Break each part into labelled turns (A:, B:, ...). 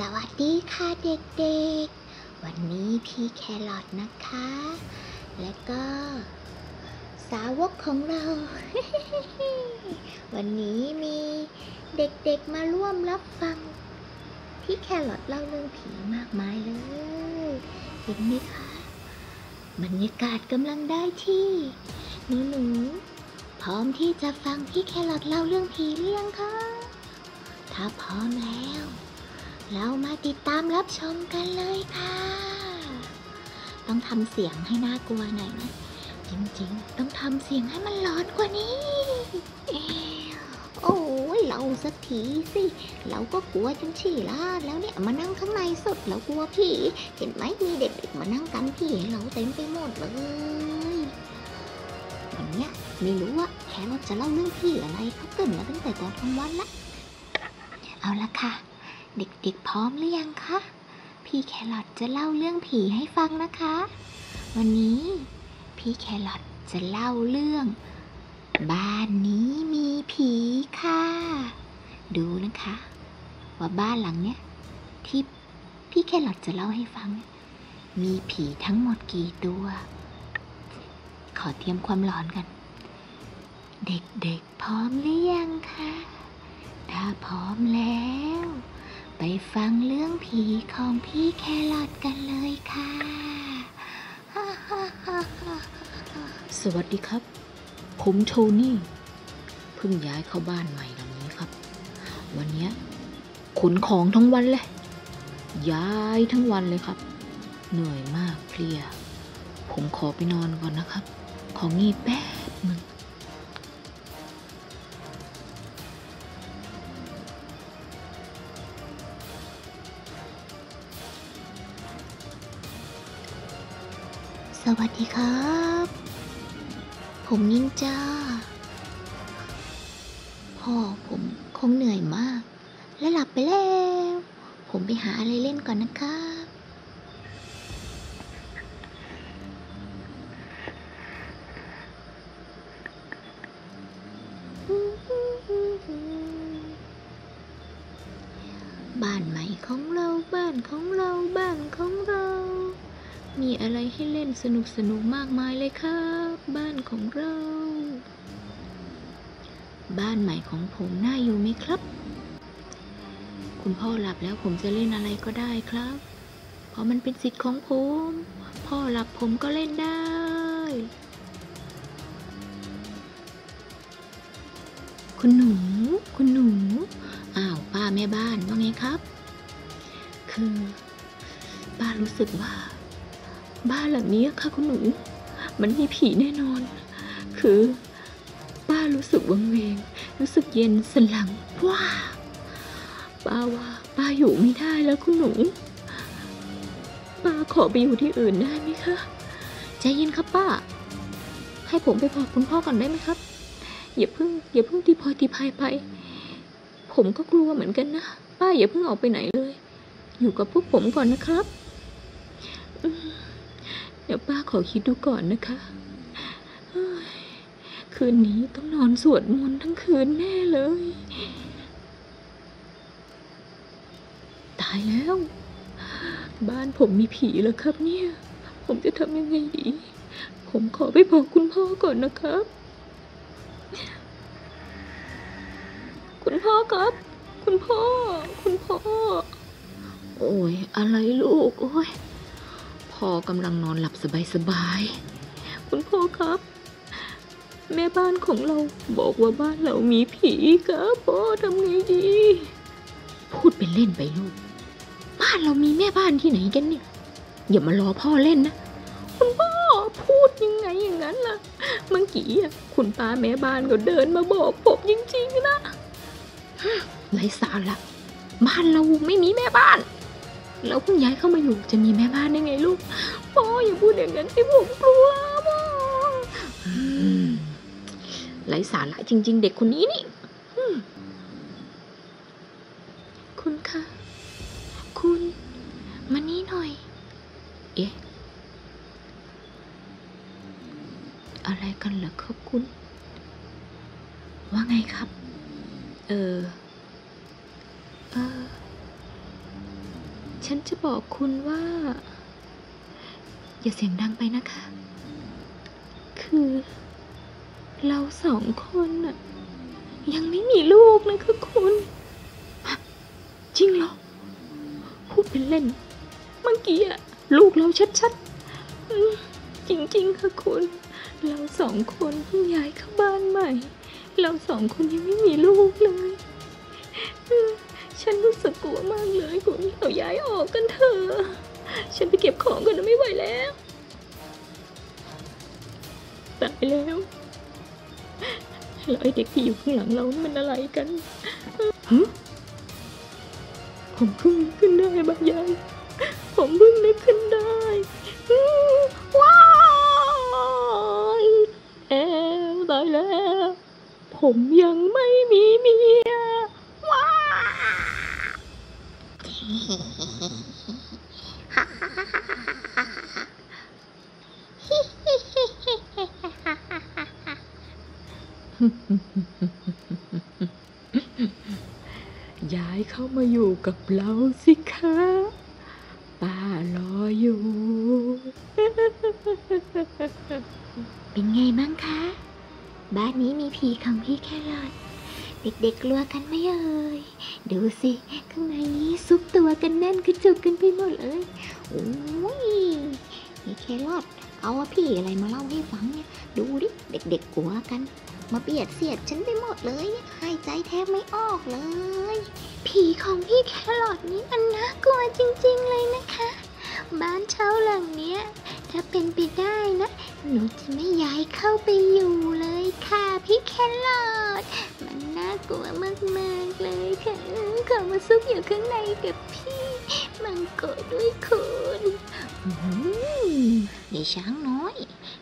A: สวัสดีค่ะเด็กๆ วันนี้พี่แครอทนะคะ และก็ สาวกของเรา วันนี้มีเด็กๆมาร่วมรับฟัง พี่แครอทเล่าเรื่องผีมากมายเลย เห็นไหมคะบรรยากาศกำลังได้ที่หนูหนูๆพร้อมที่จะฟังพี่แครอทเล่าเรื่องผีหรือยังคะ ถ้าพร้อมแล้ว เรามาติดตามรับชมกันเลยค่ะ ต้องทำเสียงให้น่ากลัวหน่อยนะจริงๆ ต้องทำเสียงให้มันหลอนกว่านี้ โอ้ยเราสักทีสิ เราก็กลัวจังฉี่ลาดแล้วเนี่ย มานั่งข้างในสุดเรากลัวผี เห็นไหมมีเด็กๆมานั่งกันผีให้เราเต็มไปหมดเลยวันเนี้ยไม่รู้ว่าแครอทจะเล่าเรื่องผีอะไรเขาเกรินมาตั้งแต่ตอนกลางวันละ เอาละค่ะ เด็กๆพร้อมหรือยังคะ พี่แครอทจะเล่าเรื่องผีให้ฟังนะคะ วันนี้พี่แครอทจะเล่าเรื่อง บ้านนี้มีผีค่ะ ดูนะคะ ว่าบ้านหลังเนี้ยที่พี่แครอทจะเล่าให้ฟัง มีผีทั้งหมดกี่ตัว ขอเตรียมความร้อนกัน เด็กๆพร้อมหรือยังคะถ้าพร้อมแล้ว ไปฟังเรื่องผีของพี่แครอทกันเลยค่ะ
B: สวัสดีครับ ผมโทนี่ เพิ่งย้ายเข้าบ้านใหม่หลังนี้ครับ วันนี้ขนของทั้งวันเลย ย้ายทั้งวันเลยครับ เหนื่อยมากเพลีย ผมขอไปนอนก่อนนะครับ ของงีบแป๊บหนึ่ง
A: สวัสดีครับ ผมนินจา พ่อผมคงเหนื่อยมาก และหลับไปแล้ว ผมไปหาอะไรเล่นก่อนนะครับ บ้านใหม่ของเราบ้านของเราบ้านของเรา มีอะไรให้เล่นสนุกสนุกๆมากมายเลยครับ บ้านของเรา บ้านใหม่ของผมน่าอยู่ไหมครับ คุณพ่อหลับแล้วผมจะเล่นอะไรก็ได้ครับ เพราะมันเป็นสิทธิ์ของผม พ่อหลับผมก็เล่นได้ คุณหนู คุณหนู อ้าวป้าแม่บ้านว่าไงครับ คือ ป้ารู้สึกว่า บ้านหลังนี้ค่ะคุณหนู มันมีผีแน่นอน คือป้ารู้สึกวังเวง รู้สึกเย็นสนหลังว้าป้าว่าป้าอยู่ไม่ได้แล้วคุณหนูป้าขอไปอยู่ที่อื่นได้ไหมคะใจเย็นครับป้า ให้ผมไปบอกคุณพ่อก่อนได้ไหมครับอย่าเพิ่งอย่าเพิ่งตีพอยตีพายไป ผมก็กลัวเหมือนกันนะ ป้าอย่าเพิ่งออกไปไหนเลย อยู่กับพวกผมก่อนนะครับ เดี๋ยวป้าขอคิดดูก่อนนะคะคืนนี้ต้องนอนสวดมนต์ทั้งคืนแน่เลย ตายแล้ว บ้านผมมีผีแล้วครับเนี่ย ผมจะทำยังไงดี ผมขอไปบอกคุณพ่อก่อนนะครับ คุณพ่อครับ คุณพ่อ คุณพ่อ โอ้ยอะไรลูก โอ้ย พ่อกำลังนอนหลับสบายๆ คุณพ่อครับ แม่บ้านของเราบอกว่าบ้านเรามีผีครับพ่อทำไงดี พูดเป็นเล่นไปลูก บ้านเรามีแม่บ้านที่ไหนกันเนี่ย อย่ามารอพ่อเล่นนะ คุณพ่อพูดยังไงอย่างนั้นล่ะ เมื่อกี้คุณป้าแม่บ้านก็เดินมาบอกผมจริงๆนะไร้สาระบ้านเราไม่มีแม่บ้าน แล้วคุณยายเข้ามาอยู่จะมีแม่บ้านได้ไงลูกพ่ออย่าพูดอย่างนั้นสิผมกลัวพ่ออืมไร้สาระจริง ๆ เด็กคนนี้นี่อืมคุณคะคุณมานี่หน่อย เอ๊ะอะไรกันเหรอครับคุณ ว่าไงครับ เออ เออ
B: ฉันจะบอกคุณว่า อย่าเสียงดังไปนะคะ คือ เราสองคนน่ะยังไม่มีลูกนะคะคุณจริงเหรอ พูดเป็นเล่น เมื่อกี้อะลูกเราชัดๆ จริงๆ ค่ะคุณ เราสองคนเพิ่งย้ายเข้าบ้านใหม่ เราสองคนยังไม่มีลูกเลย ฉันรู้สึกกลัวมากเลยคุณเราย้ายออกกันเถอะ ฉันไปเก็บของก่อนนะไม่ไหวแล้วตายแล้วแล้วไอ้เด็กที่อยู่ข้างหลังเรานี่มันอะไรกันฮะผมเพิ่งนึกขึ้นได้บางอย่างผมเพิ่งนึกขึ้นได้อื้อว้ายแอบตายแล้ว ผมยังไม่มีเมีย ย้ายเข้ามาอยู่กับเราสิคะป้ารออยู่
A: เป็นไงบ้างคะ บ้านนี้มีผีของพี่แครอท เด็กๆกลัวกันไหมเอ่ย ดูสิ ข้างในนี้ซุกตัวกันแน่นกระจุกกันไปหมดเลยโอ้ยพี่แครอทเอาว่าพี่อะไรมาเล่าให้ฟังเนี่ย ดูดิ เด็กๆกลัวกัน มาเบียดเสียดฉันไปหมดเลยเนี่ยหายใจแทบไม่ออกเลย ผีของพี่แครอทนี่มันน่ากลัวจริงๆเลยนะคะ บ้านเช่าหลังเนี้ย ถ้าเป็นไปได้นะ หนูจะไม่ย้ายเข้าไปอยู่ พี่แครอทมันน่ากลัวมากๆเลยค่ะขอมาซุกอยู่ข้างในกับพี่มังโกด้วยคุณอืมไอ้ช้างน้อย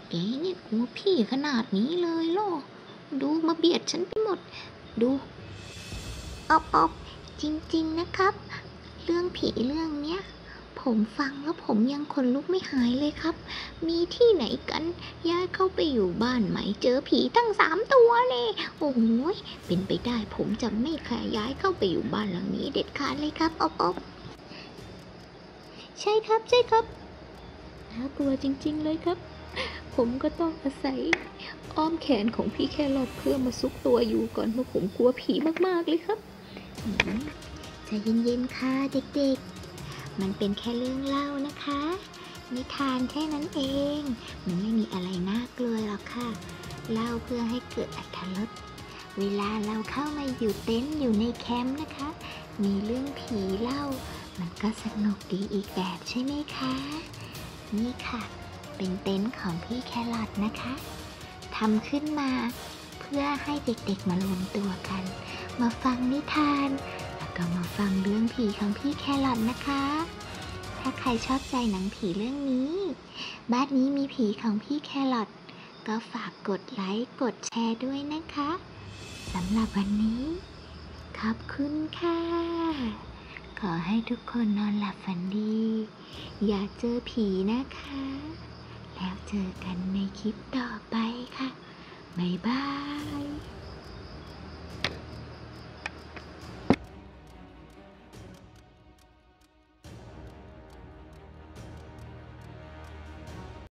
A: แกเนี่ยกลัวพี่ขนาดนี้เลยเหรอดูมาเบียดฉันไปหมด ดูออบออบจริง ๆนะครับ เรื่องผีเรื่องเนี้ย ผมฟังแล้วผมยังขนลุกไม่หายเลยครับ มีที่ไหนกันย้ายเข้าไปอยู่บ้านใหมเจอผีตั้งสามตัวเลยโอ้ยเป็นไปได้ผมจะไม่แค่ย้ายเข้าไปอยู่บ้านหลังนี้ เด็ดขาดเลยครับอบอบใช่ครับใช่ครับน่ากลัวจริง ๆ เลยครับ ผมก็ต้องอาศัยอ้อมแขนของพี่แครอทเพื่อมาซุกตัวอยู่ก่อนเพราะผมกลัวผีมากๆเลยครับใจเย็นๆค่ะเด็กๆ มันเป็นแค่เรื่องเล่านะคะ นิทานแค่นั้นเอง มันไม่มีอะไรน่ากลัวหรอกค่ะ เล่าเพื่อให้เกิดอรรถรสเวลาเราเข้ามาอยู่เต็นท์อยู่ในแคมป์นะคะ มีเรื่องผีเล่า มันก็สนุกดีอีกแบบใช่ไหมคะ นี่ค่ะ เป็นเต็นท์ของพี่แครอทนะคะทำขึ้นมาเพื่อให้เด็กๆมารวมตัวกัน มาฟังนิทาน ก็มาฟังเรื่องผีของพี่แครอทนะคะ ถ้าใครชอบใจหนังผีเรื่องนี้ บ้านนี้มีผีของพี่แครอทก็ฝากกดไลค์กดแชร์ด้วยนะคะสำหรับวันนี้ ขอบคุณค่ะ ขอให้ทุกคนนอนหลับฝันดี อย่าเจอผีนะคะ แล้วเจอกันในคลิปต่อไปค่ะ บ๊ายบาย